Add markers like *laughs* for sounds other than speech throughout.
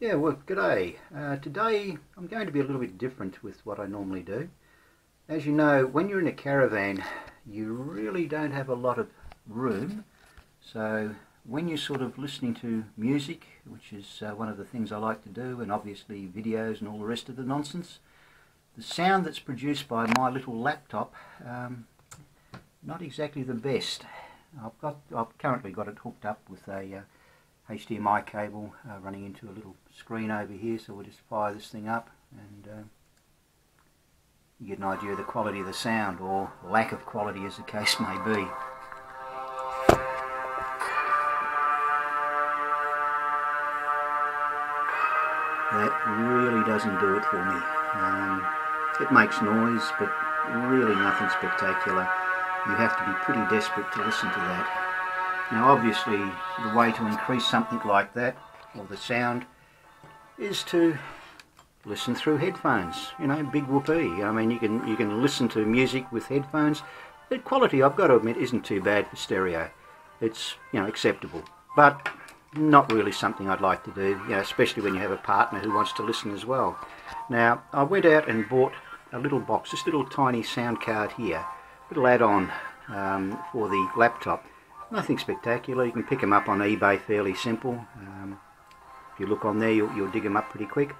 Yeah, well, g'day. Uh, today I'm going to be a little bit different with what I normally do. As you know, when you're in a caravan, you really don't have a lot of room. So when you're sort of listening to music, which is uh, one of the things I like to do, and obviously videos and all the rest of the nonsense, the sound that's produced by my little laptop, um, not exactly the best. I've got, I've currently got it hooked up with a uh, HDMI cable uh, running into a little screen over here so we'll just fire this thing up and uh, you get an idea of the quality of the sound or lack of quality as the case may be. That really doesn't do it for me. Um, it makes noise but really nothing spectacular. You have to be pretty desperate to listen to that. Now obviously the way to increase something like that, or the sound, is to listen through headphones. You know, big whoopee. I mean, you can you can listen to music with headphones. The quality, I've got to admit, isn't too bad for stereo. It's you know acceptable, but not really something I'd like to do. You know, especially when you have a partner who wants to listen as well. Now, I went out and bought a little box, this little tiny sound card here, a little add-on um, for the laptop Nothing spectacular. You can pick them up on eBay fairly simple. Um, if you look on there, you'll, you'll dig them up pretty quick.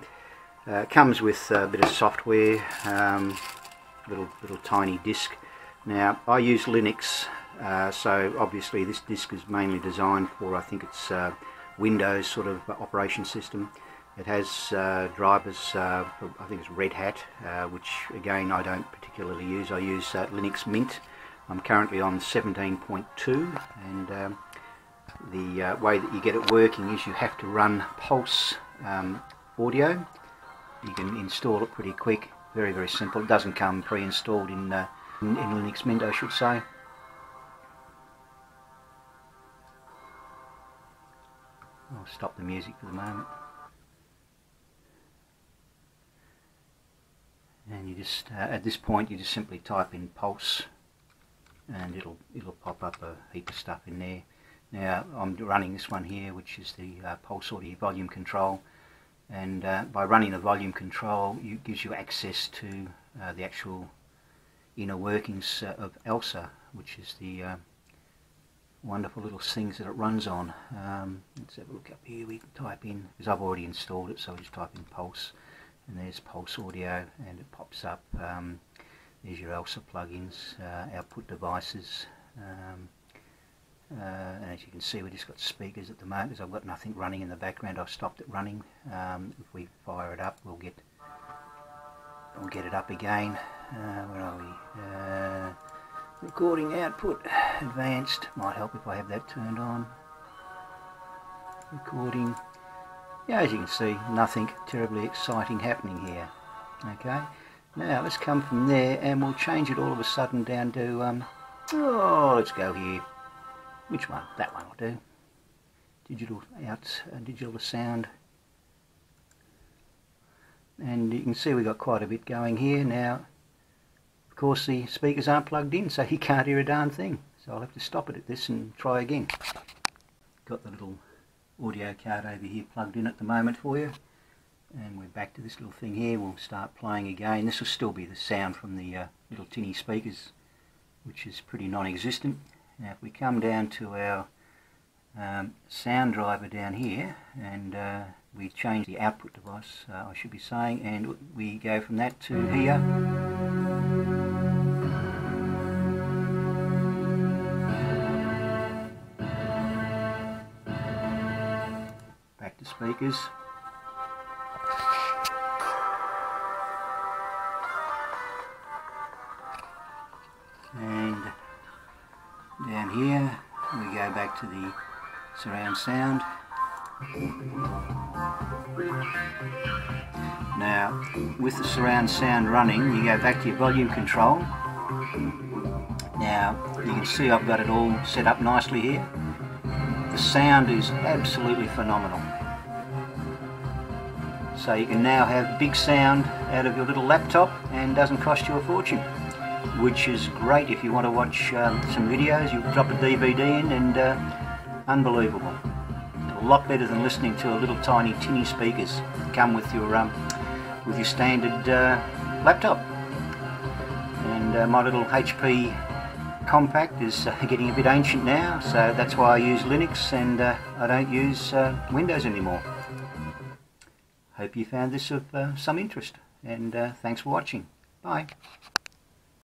Uh, comes with a bit of software, um, little little tiny disk. Now I use Linux, uh, so obviously this disk is mainly designed for I think it's uh, Windows sort of operation system. It has uh, drivers, uh, I think it's Red Hat, uh, which again I don't particularly use. I use Linux Mint. I'm currently on 17.2 and um, the uh, way that you get it working is you have to run Pulse um, audio. You can install it pretty quick, very very simple. It doesn't come pre-installed in, uh, in, in Linux Mint I should say. I'll stop the music for the moment. And you just, uh, at this point you just simply type in Pulse and it'll it'll pop up a heap of stuff in there. Now I'm running this one here which is the uh, pulse audio volume control and uh, by running the volume control it gives you access to uh, the actual inner workings uh, of ALSA which is the uh, wonderful little things that it runs on. Um, let's have a look up here, we can type in, because I've already installed it so we just type in pulse and there's pulse audio and it pops up um, there's your ALSA plugins, uh, output devices. Um, uh, and as you can see, we've just got speakers at the moment because I've got nothing running in the background. I've stopped it running. Um, if we fire it up, we'll get we'll get it up again. Uh, where are we? Uh, recording output advanced might help if I have that turned on. Recording. Yeah, as you can see, nothing terribly exciting happening here. Okay. Now let's come from there and we'll change it all of a sudden down to, um, oh, let's go here. Which one? That one will do. Digital out, uh, digital sound. And you can see we've got quite a bit going here. Now, of course the speakers aren't plugged in so *laughs* you can't hear a darn thing. So I'll have to stop it at this and try again. Got the little audio card over here plugged in at the moment for you and we're back to this little thing here. We'll start playing again. This will still be the sound from the uh, little tinny speakers which is pretty non-existent. Now if we come down to our um, sound driver down here and uh, we change the output device uh, I should be saying and we go from that to here. Back to speakers and down here we go back to the surround sound. Now with the surround sound running you go back to your volume control. Now you can see I've got it all set up nicely here. The sound is absolutely phenomenal. So you can now have big sound out of your little laptop and doesn't cost you a fortune which is great if you want to watch um, some videos. You drop a DVD in and uh, unbelievable. a lot better than listening to a little tiny tinny speakers come with your um, with your standard uh, laptop. And uh, my little HP Compaq is uh, *laughs* getting a bit ancient now, so that's why I use Linux and uh, I don't use Windows anymore. Hope you found this of some interest, and thanks for watching. Bye.